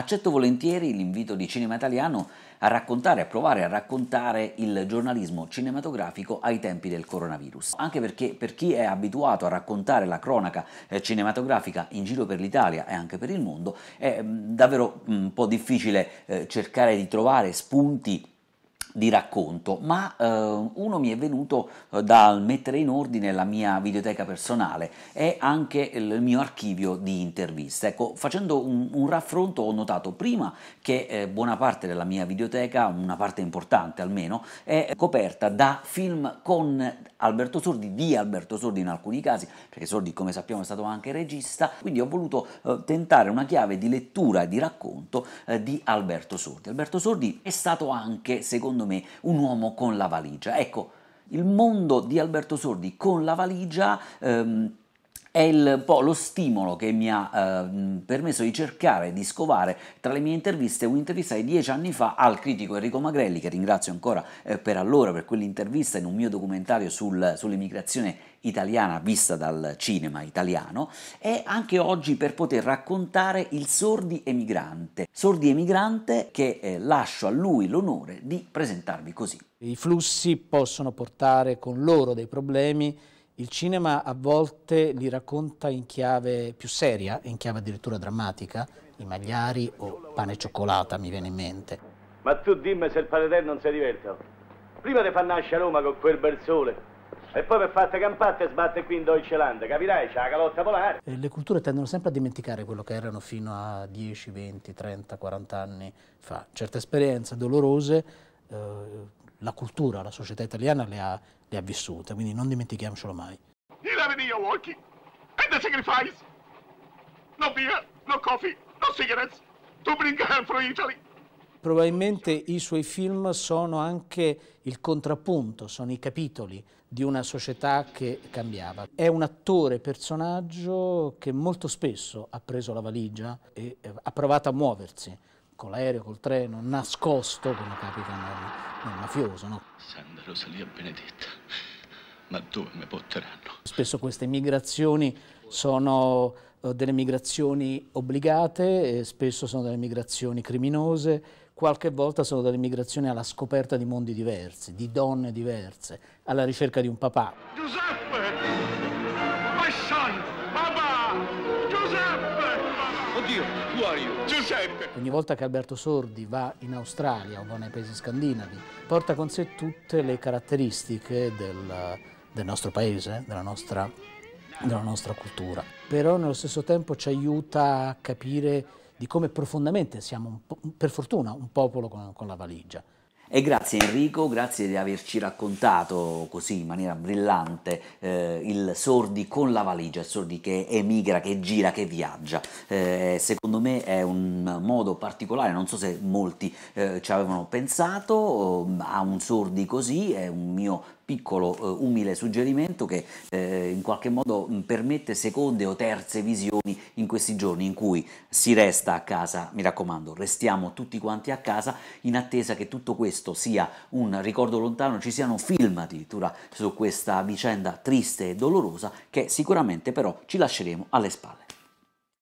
Accetto volentieri l'invito di Cinema Italiano a raccontare, a provare a raccontare il giornalismo cinematografico ai tempi del coronavirus. Anche perché per chi è abituato a raccontare la cronaca eh, cinematografica in giro per l'Italia e anche per il mondo, è mh, davvero mh, un po' difficile eh, cercare di trovare spunti di racconto, ma eh, uno mi è venuto eh, dal mettere in ordine la mia videoteca personale e anche il mio archivio di interviste. Ecco, facendo un, un raffronto ho notato prima che eh, buona parte della mia videoteca, una parte importante almeno, è coperta da film con Alberto Sordi, di Alberto Sordi in alcuni casi, perché Sordi come sappiamo è stato anche regista, quindi ho voluto eh, tentare una chiave di lettura e di racconto eh, di Alberto Sordi. Alberto Sordi è stato anche, secondo me, un uomo con la valigia. Ecco, il mondo di Alberto Sordi con la valigia ehm, è il, po' lo stimolo che mi ha eh, permesso di cercare di scovare tra le mie interviste un'intervista di dieci anni fa al critico Enrico Magrelli, che ringrazio ancora eh, per allora per quell'intervista in un mio documentario sul, sull'immigrazione italiana vista dal cinema italiano e anche oggi per poter raccontare il Sordi Emigrante. Sordi Emigrante che eh, lascio a lui l'onore di presentarvi così. I flussi possono portare con loro dei problemi il cinema a volte li racconta in chiave più seria, in chiave addirittura drammatica, i magliari o pane e cioccolata mi viene in mente. Ma tu dimmi se il padre non si diverte. Prima ti fa nascere Roma con quel bel sole e poi per fatte campate sbatte qui in Deutschland, capirai? C'è la calotta polare. Le culture tendono sempre a dimenticare quello che erano fino a 10, 20, 30, 40 anni fa. Certe esperienze dolorose eh, la cultura, la società italiana le ha, le ha vissute, quindi non dimentichiamocelo mai. You have any walkie and the sacrifice. No beer, no coffee, no cigarettes to bring her from Italy. Probabilmente i suoi film sono anche il contrappunto, sono i capitoli di una società che cambiava. È un attore, personaggio che molto spesso ha preso la valigia e ha provato a muoversi con l'aereo, col treno, nascosto, come capita nel, nel mafioso. No? Santa Rosalia benedetta, ma dove mi porteranno? Spesso queste migrazioni sono uh, delle migrazioni obbligate, spesso sono delle migrazioni criminose, qualche volta sono delle migrazioni alla scoperta di mondi diversi, di donne diverse, alla ricerca di un papà. Giuseppe! My son! Papà! Are you? Giuseppe! Ogni volta che Alberto Sordi va in Australia o va nei paesi scandinavi, porta con sé tutte le caratteristiche del, del nostro paese, della nostra, della nostra cultura. Però nello stesso tempo ci aiuta a capire di come profondamente siamo, per fortuna, un popolo con, con la valigia. E grazie Enrico, grazie di averci raccontato così in maniera brillante eh, il Sordi con la valigia, il Sordi che emigra, che gira, che viaggia. Eh, secondo me è un modo particolare, non so se molti eh, ci avevano pensato, a un Sordi così, è un mio piccolo eh, umile suggerimento che eh, in qualche modo mh, permette seconde o terze visioni in questi giorni in cui si resta a casa, mi raccomando, restiamo tutti quanti a casa in attesa che tutto questo sia un ricordo lontano, ci siano film addirittura su questa vicenda triste e dolorosa che sicuramente però ci lasceremo alle spalle.